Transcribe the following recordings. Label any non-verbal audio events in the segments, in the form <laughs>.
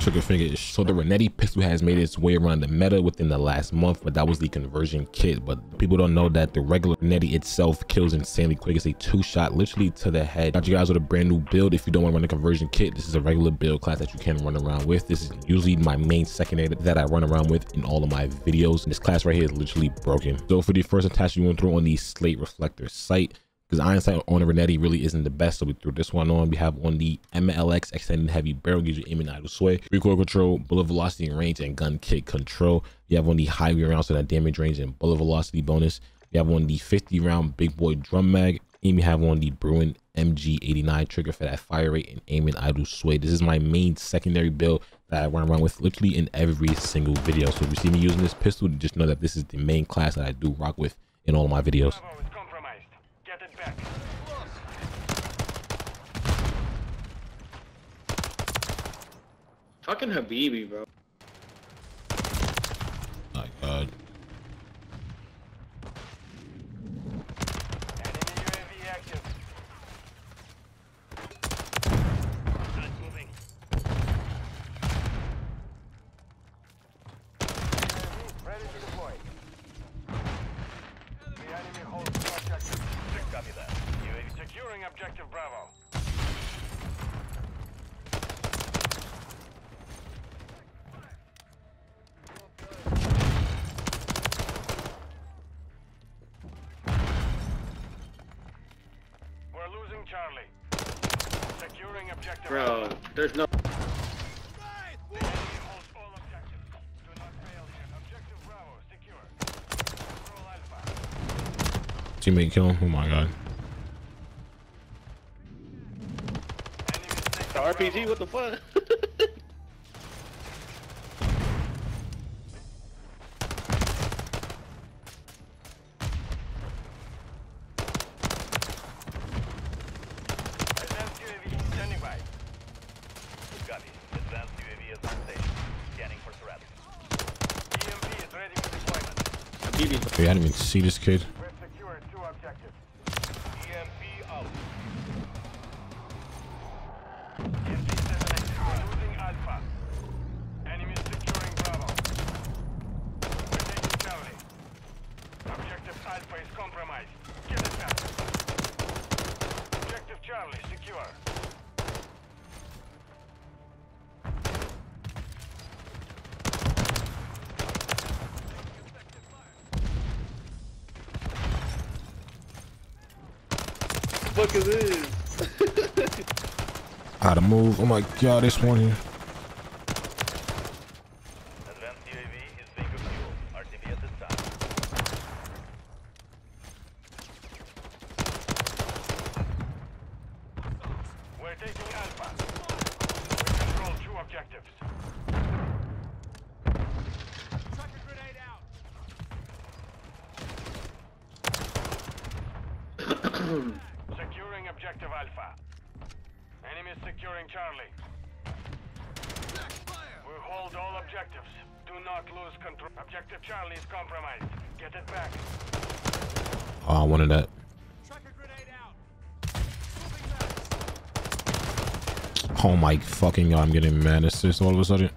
Trigger finger is so the Renetti pistol has made its way around the meta within the last month, but that was the conversion kit. But people don't know that the regular Renetti itself kills insanely quick. It's a two shot literally to the head. Got you guys with a brand new build. If you don't want to run a conversion kit, this is a regular build class that you can run around with. This is usually my main secondary that I run around with in all of my videos. And this class right here is literally broken. So for the first attachment, you want to throw on the slate reflector sight because sight on a Renetti really isn't the best. So we threw this one on. We have on the MLX extended heavy barrel, gives you aim and idle sway, recoil control, bullet velocity and range, and gun kick control. You have on the high highway round, so that damage range and bullet velocity bonus. You have on the 50 round big boy drum mag. And you have on the Bruin MG89 trigger for that fire rate and aim and idle sway. This is my main secondary build that I run around with literally in every single video. So if you see me using this pistol, just know that this is the main class that I do rock with in all of my videos. Fucking Habibi, bro. Objective Bravo. We're losing Charlie. Securing objective. Bro, there's no. Teammate kill him. Oh my god. RPG, what the fuck? I didn't even see this kid. Fuck is this? How to move. Oh my god, this one here. securing objective <clears throat> Alpha. Enemy securing Charlie. We hold all objectives. Do not lose control. Objective Charlie is compromised. Get it back. Oh, I wanted that. Oh my fucking god, I'm getting mad at this all of a sudden.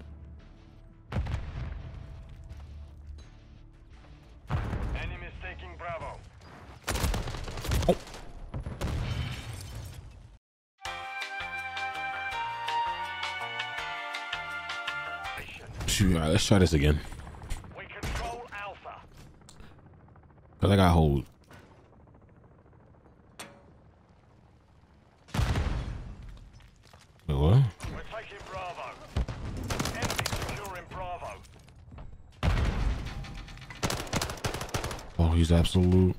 Let's try this again. We control Alpha. Cause I got hold. Wait, what? We're taking Bravo. Enemy securing Bravo. Oh, he's absolute.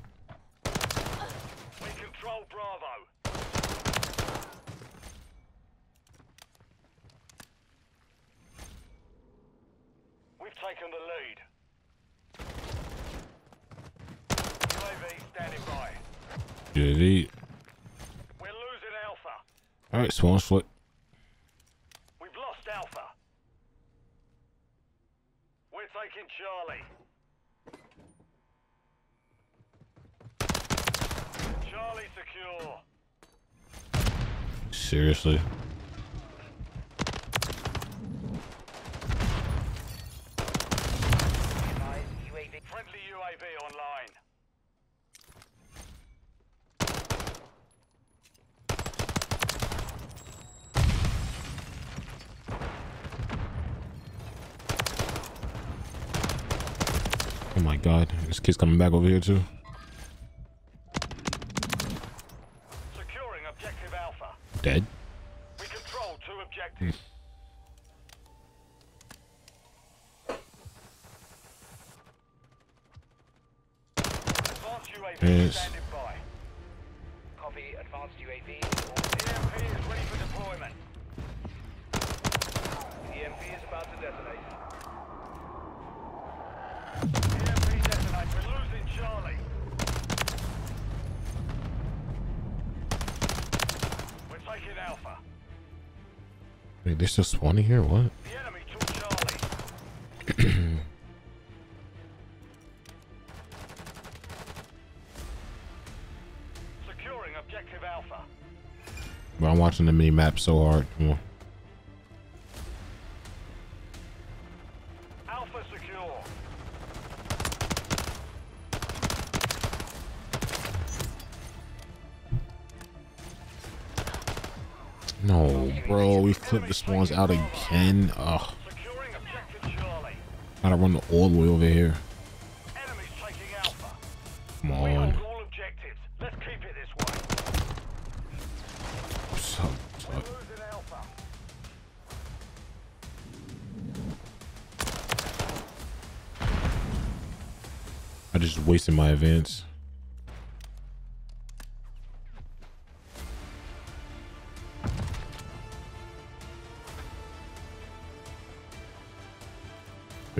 UAV. We're losing Alpha. Alright, spawn foot. We've lost Alpha. We're taking Charlie. Charlie secure. Seriously. God, this kid's coming back over here too. Securing objective Alpha. Dead. We control two objectives. Advanced UAV Yes. standing by. Copy. Advanced UAV. EMP is ready for deployment. EMP is about to detonate. Wait, they're still spawning here? What? Securing objective Alpha. But I'm watching the mini map so hard. Come on. Flipped the spawns out again. Ugh, Securing objective Charlie. gotta run all the way over here. Enemies taking Alpha. Come on. hold all objectives. Let's keep it this way. Suck, We're suck. losing Alpha. I just wasted my advance.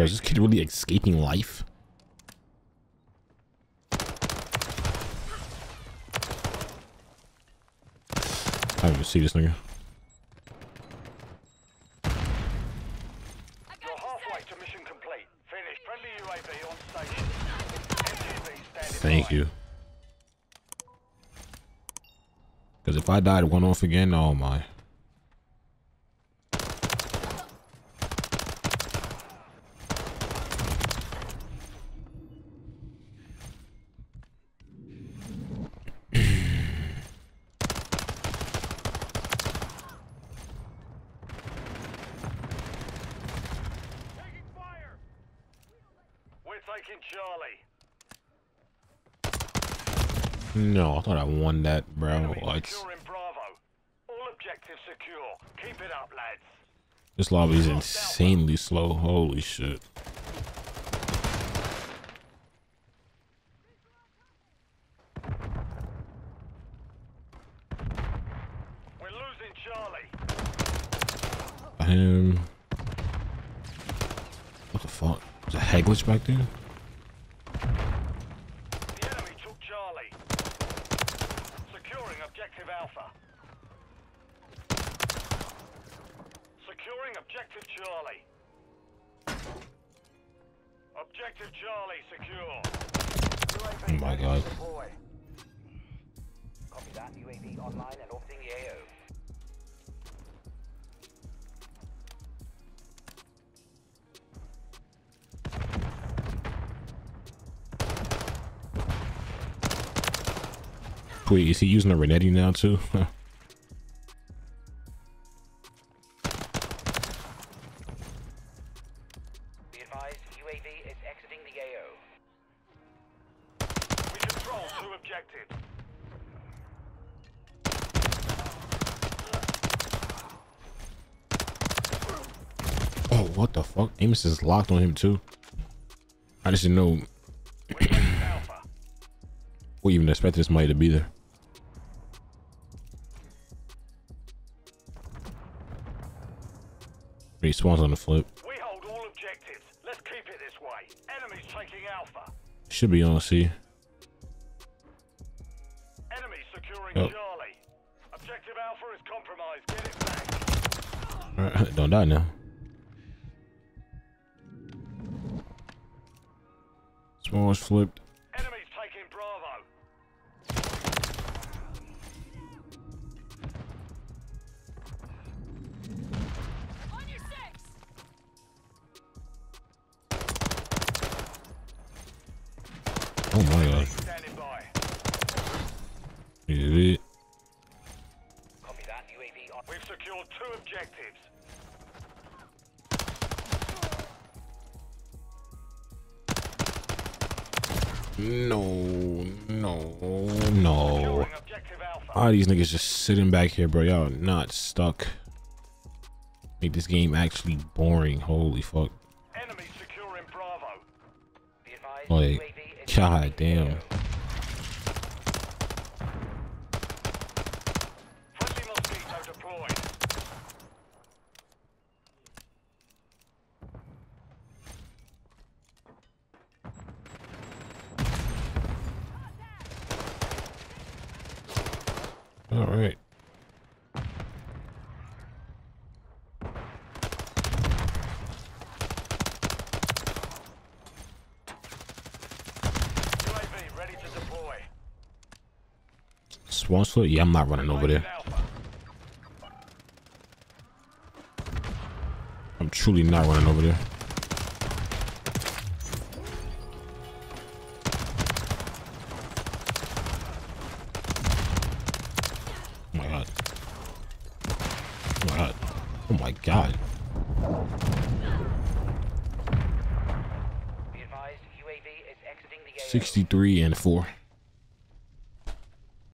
Bro, is this objectives. kid really escaping life? I don't even see this nigga. You're halfway to mission complete. Finish. Friendly UAV on station. MGB standing Thank you. Because if I died one off again, oh my. Taking fire. We're taking Charlie. No, I thought I won that, bro. Enemy What? Bravo. All objectives secure. Keep it up, lads. This lobby is insanely slow. Holy shit. We're losing Charlie. Him. What the fuck? There's a head glitch back there? The enemy took Charlie. Securing objective Alpha. Securing objective Charlie. Objective Charlie secure. Oh my god. Copy that. UAV online and orbiting the AO. Wait, is he using a Renetti now too? <laughs> Oh, what the fuck? Amos is locked on him too. I just didn't know. <clears throat> we even expected this money to be there. He spawns on the flip. We hold all objectives. Let's keep it this way. Enemies taking Alpha. Should be on C. Enemies securing Oh. Charlie. Objective Alpha is compromised. Get it back. Alright, <laughs> don't die now. Smalls flipped. Oh my god. Standing by. Is it? Copy that. UAV on. We've secured two objectives. No, no, no. All these niggas just sitting back here, bro. Y'all not stuck. Make this game actually boring. Holy fuck. Enemies securing Bravo. Be advised. Like, UAV god damn. All right. UAV ready to deploy. Swan foot? Yeah, I'm not running over there. I'm truly not running over there. Oh my god. Oh my god. Oh my god. Be advised. UAV is exiting the AO. 63 and 4.